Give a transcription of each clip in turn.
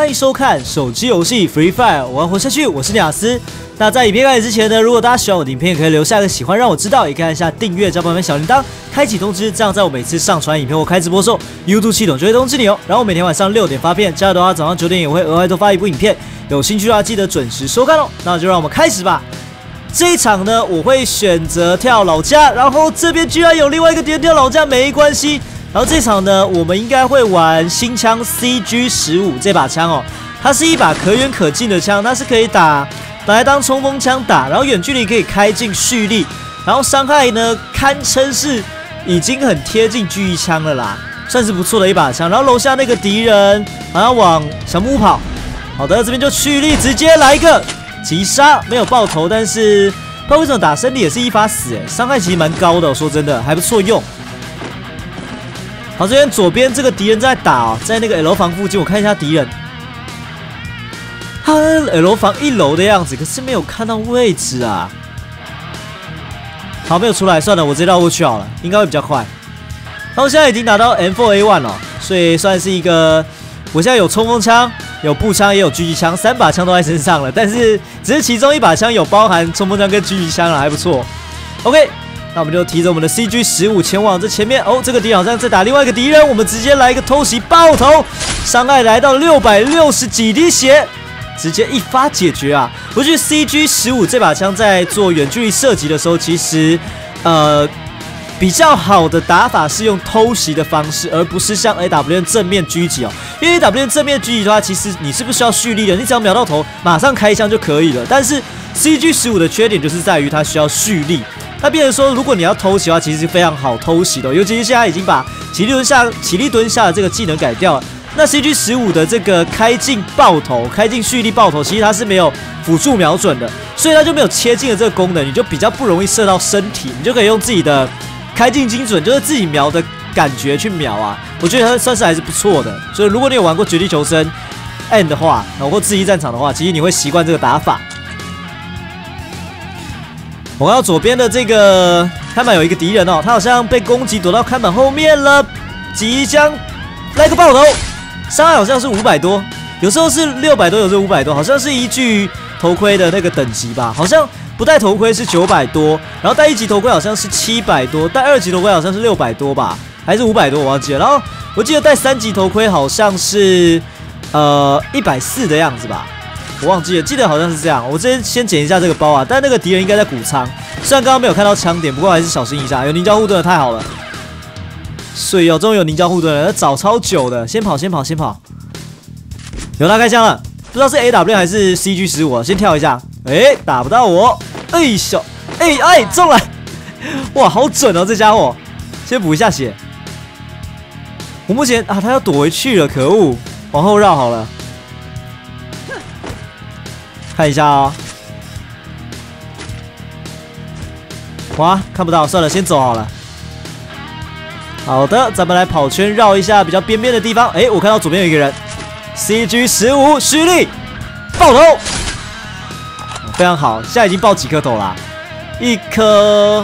欢迎收看手机游戏 Free Fire，我要活下去，我是雅思。那在影片开始之前呢，如果大家喜欢我的影片，可以留下一个喜欢让我知道，也可以按下订阅加旁边小铃铛，开启通知，这样在我每次上传影片或开直播时候，YouTube 系统就会通知你哦。然后每天晚上六点发片，加油的话早上九点也会额外多发一部影片，有兴趣的话记得准时收看哦。那就让我们开始吧。这一场呢，我会选择跳老家，然后这边居然有另外一个敌人跳老家，没关系。然后这场呢，我们应该会玩新枪 CG 十五这把枪哦，它是一把可远可近的枪，它是可以打拿来当冲锋枪打，然后远距离可以开进蓄力，然后伤害呢堪称是已经很贴近狙击枪了啦，算是不错的一把枪。然后楼下那个敌人好像往小木屋跑，好的，这边就蓄力直接来一个。击杀没有爆头，但是不知道为什么打身体也是一发死，哎，伤害其实蛮高的。说真的，还不错用。好，这边左边这个敌人在打哦，在那个 L 房附近，我看一下敌人。他 L 房一楼的样子，可是没有看到位置啊。好，没有出来，算了，我直接绕过去好了，应该会比较快。然后现在已经拿到 M4A1 了，所以算是一个，我现在有冲锋枪。有步枪也有狙击枪，三把枪都在身上了，但是只是其中一把枪有包含冲锋枪跟狙击枪了，还不错。OK，那我们就提着我们的 CG 十五前往这前面。哦，这个敌人好像在打另外一个敌人，我们直接来一个偷袭爆头，伤害来到六百六十几滴血，直接一发解决啊！我觉得 CG 十五这把枪在做远距离射击的时候，其实呃。比较好的打法是用偷袭的方式，而不是像 A W N 正面狙击哦。因为 A W N 正面狙击的话，其实你是不需要蓄力的，你只要瞄到头，马上开枪就可以了。但是 C G 十五的缺点就是在于它需要蓄力。那变成说，如果你要偷袭的话，其实是非常好偷袭的。尤其是现在已经把起立蹲下、起立蹲下的这个技能改掉了。那 C G 十五的这个开镜爆头、开镜蓄力爆头，其实它是没有辅助瞄准的，所以它就没有切近的这个功能，你就比较不容易射到身体，你就可以用自己的。开镜精准就是自己瞄的感觉去瞄啊，我觉得它算是还是不错的。所以如果你有玩过绝地求生 N 的话，然后刺激战场的话，其实你会习惯这个打法。我看到左边的这个看板有一个敌人哦，他好像被攻击躲到看板后面了，即将来个爆头，伤害好像是五百多，有时候是六百多，有时候五百多，好像是依据头盔的那个等级吧，好像。不戴头盔是九百多，然后戴一级头盔好像是七百多，戴二级头盔好像是六百多吧，还是五百多我忘记了。然后我记得戴三级头盔好像是呃一百四的样子吧，我忘记了，记得好像是这样。我这边先捡一下这个包啊，但那个敌人应该在谷仓，虽然刚刚没有看到枪点，不过还是小心一下。有凝胶护盾的太好了，水哦，终于有凝胶护盾了，要找超久的，先跑先跑先跑。有他开枪了，不知道是 A W 还是 C G 十五，先跳一下。哎，打不到我！哎小，哎哎中了！哇，好准哦，这家伙！先补一下血。我目前啊，他要躲回去了，可恶！往后绕好了。看一下哦。哇，看不到，算了，先走好了。好的，咱们来跑圈绕一下比较边边的地方。哎，我看到左边有一个人。CG 十五，蓄力，爆头！非常好，现在已经爆几颗头啦？一颗，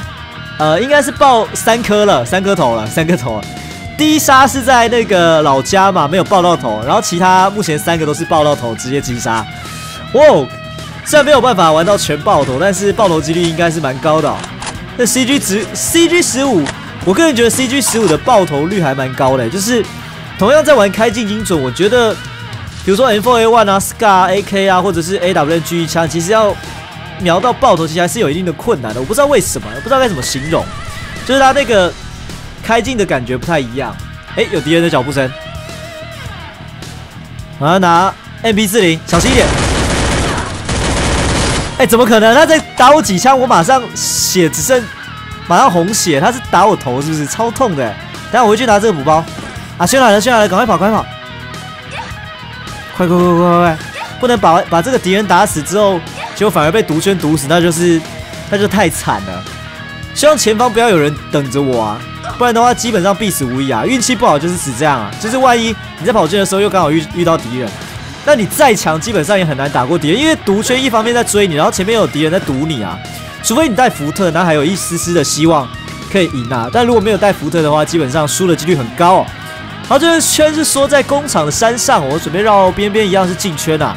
呃，应该是爆三颗了，三颗头了，三颗头了。第一杀是在那个老家嘛，没有爆到头，然后其他目前三个都是爆到头，直接击杀。哇，虽然没有办法玩到全爆头，但是爆头几率应该是蛮高的。那 CG 值 CG 十五，我个人觉得 CG 十五的爆头率还蛮高的，就是同样在玩开镜精准，我觉得。比如说 M4A1 啊，Scar AK 啊，或者是 AWG 枪，其实要瞄到爆头，其实还是有一定的困难的。我不知道为什么，不知道该怎么形容，就是它那个开镜的感觉不太一样。哎，有敌人的脚步声，我要拿 MP40，小心一点。哎，怎么可能？他在打我几枪，我马上血只剩马上红血，他是打我头是不是？超痛的。等下我回去拿这个补包。啊，先来了，先来了，赶快跑，快跑。快快快快快快！不能把把这个敌人打死之后，结果反而被毒圈毒死，那就是那就太惨了。希望前方不要有人等着我啊，不然的话基本上必死无疑啊。运气不好就是死这样啊，就是万一你在跑圈的时候又刚好遇遇到敌人，那你再强基本上也很难打过敌人，因为毒圈一方面在追你，然后前面有敌人在堵你啊。除非你带福特，那还有一丝丝的希望可以赢啊。但如果没有带福特的话，基本上输的几率很高。哦好，这个圈是说在工厂的山上，我准备绕边边一样是进圈呐。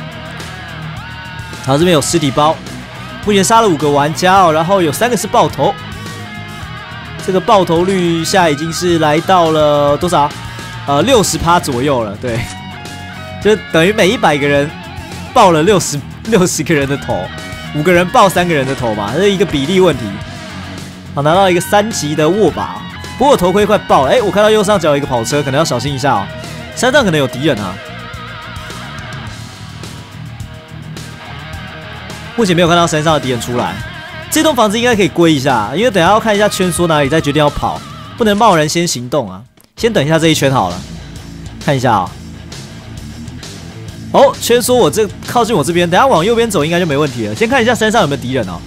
好，这边有尸体包，目前杀了五个玩家哦，然后有三个是爆头，这个爆头率现在已经是来到了多少？呃，六十趴左右了，对，就等于每一百个人爆了六十六十个人的头，五个人爆三个人的头嘛，这是一个比例问题。好，拿到一个三级的握把，不过头盔快爆了。哎，我看到右上角有一个跑车，可能要小心一下哦。山上可能有敌人啊。目前没有看到山上的敌人出来。这栋房子应该可以归一下，因为等下要看一下圈缩哪里，再决定要跑，不能贸然先行动啊。先等一下这一圈好了，看一下啊。哦，哦，先说我这靠近我这边，等下往右边走应该就没问题了。先看一下山上有没有敌人哦，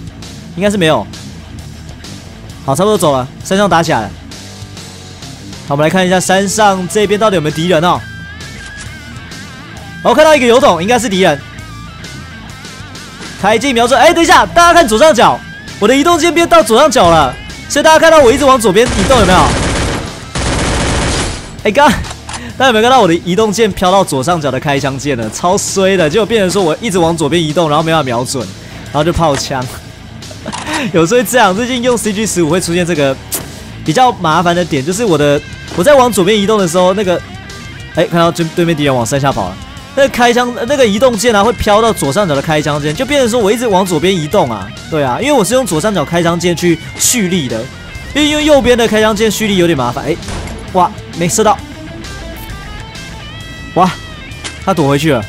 应该是没有。好，差不多走了，山上打起来了。好，我们来看一下山上这边到底有没有敌人哦。我看到一个油桶，应该是敌人。开镜瞄准，哎，等一下，大家看左上角，我的移动键变到左上角了，所以大家看到我一直往左边移动，有没有？哎，刚，大家有没有看到我的移动键飘到左上角的开枪键呢？超衰的，结果变成说我一直往左边移动，然后没法瞄准，然后就炮枪。有时候这样，最近用 CG 十五会出现这个比较麻烦的点，就是我的我在往左边移动的时候，那个哎看到对对面敌人往山下跑了，那个开枪那个移动键啊会飘到左上角的开枪键，就变成说我一直往左边移动啊，对啊，因为我是用左上角开枪键去蓄力的，因为用右边的开枪键蓄力有点麻烦，哎，哇没射到，哇他躲回去了。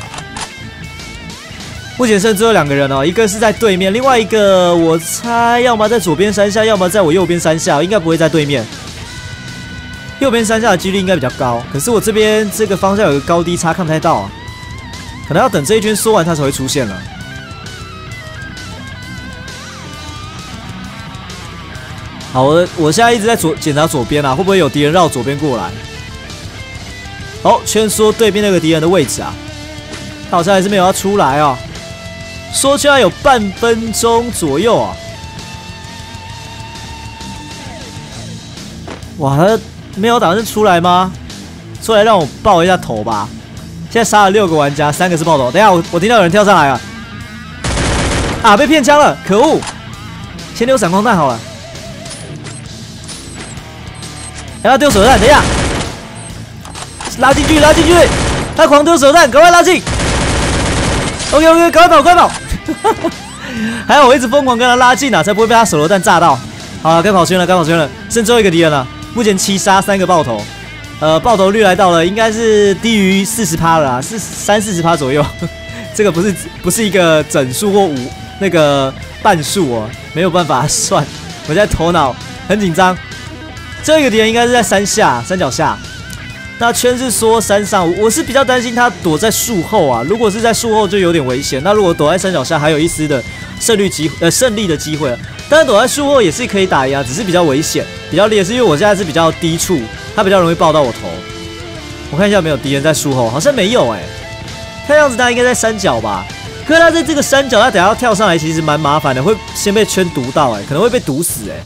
目前剩最后两个人哦，一个是在对面，另外一个我猜要么在左边山下，要么在我右边山下，应该不会在对面。右边山下的几率应该比较高，可是我这边这个方向有个高低差，看不太到啊，可能要等这一圈说完他才会出现了。好，我我现在一直在左检查左边啊，会不会有敌人绕左边过来？好，圈缩对面那个敌人的位置啊，他好像还是没有要出来哦。说起来有半分钟左右啊！哇，他没有打算出来吗？出来让我爆一下头吧！现在杀了六个玩家，三个是爆头。等下我我听到有人跳上来了，啊，被骗枪了！可恶！先丢闪光弹好了。还要丢手榴弹，等一下，拉进去，拉进去！他狂丢手榴弹，赶快拉进！OK OK，赶快跑，快跑！还好我一直疯狂跟他拉近啊，才不会被他手榴弹炸到。好了，该跑圈了，该跑圈了，剩最后一个敌人了。目前七杀三个爆头，呃，爆头率来到了应该是低于四十趴了，是三四十趴左右。这个不是不是一个整数或五那个半数哦，没有办法算。我在头脑很紧张。这个敌人应该是在山下山脚下。那圈是说山上，我是比较担心他躲在树后啊。如果是在树后就有点危险。那如果躲在山脚下，还有一丝的胜率机呃胜利的机会。但是躲在树后也是可以打赢，只是比较危险，比较劣势。因为我现在是比较低处，他比较容易爆到我头。我看一下有没有敌人在树后，好像没有哎。看样子他应该在山脚吧？可是他在这个山脚，他等下要跳上来其实蛮麻烦的，会先被圈毒到哎，可能会被毒死哎。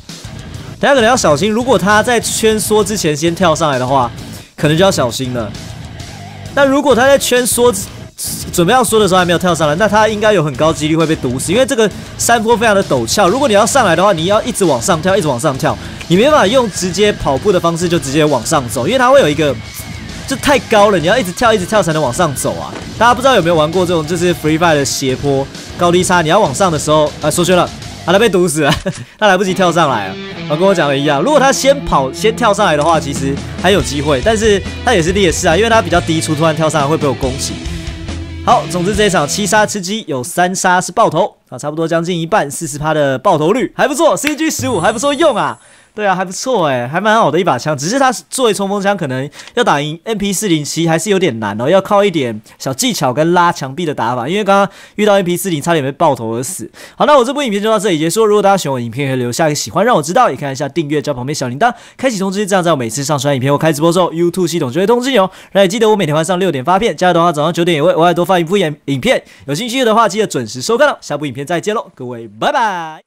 等下可能要小心，如果他在圈缩之前先跳上来的话。可能就要小心了。那如果他在圈缩准备要缩的时候还没有跳上来，那他应该有很高几率会被毒死，因为这个山坡非常的陡峭。如果你要上来的话，你要一直往上跳，一直往上跳，你没办法用直接跑步的方式就直接往上走，因为它会有一个就太高了，你要一直跳，一直跳才能往上走啊。大家不知道有没有玩过这种就是 free fire 的斜坡高低差，你要往上的时候啊，缩圈了。他被毒死了，他来不及跳上来啊！跟我讲的一样，如果他先跑先跳上来的话，其实还有机会，但是他也是劣势啊，因为他比较低出，突然跳上来会被我攻击。好，总之这一场七杀吃鸡，有三杀是爆头啊，差不多将近一半，四十趴的爆头率还不错，CG 十五还不错用啊。对啊，还不错哎，还蛮好的一把枪，只是它作为冲锋枪，可能要打赢 MP 四零七还是有点难哦，要靠一点小技巧跟拉墙壁的打法。因为刚刚遇到 MP 四零，差点被爆头而死。好，那我这部影片就到这里结束。如果大家喜欢我影片，可以留下一个喜欢，让我知道，也看一下订阅加旁边小铃铛，开启通知，这样在我每次上传影片或开直播时候，YouTube 系统就会通知你哦。然后也记得我每天晚上六点发片，加油的话早上九点也会额外多发一部影影片。有兴趣的话，记得准时收看哦。下部影片再见喽，各位，拜拜。